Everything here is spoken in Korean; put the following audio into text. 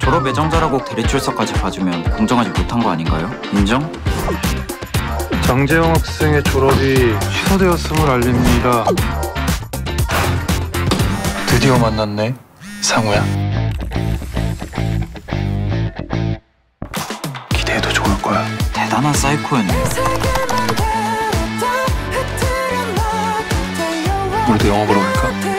졸업 예정자라고 대리 출석까지 봐주면 공정하지 못한 거 아닌가요? 인정? 장재영 학생의 졸업이 취소되었음을 알립니다. 드디어 만났네, 상우야. 기대해도 좋을 거야. 대단한 사이코였네. 우리도 영화 보러 갈까?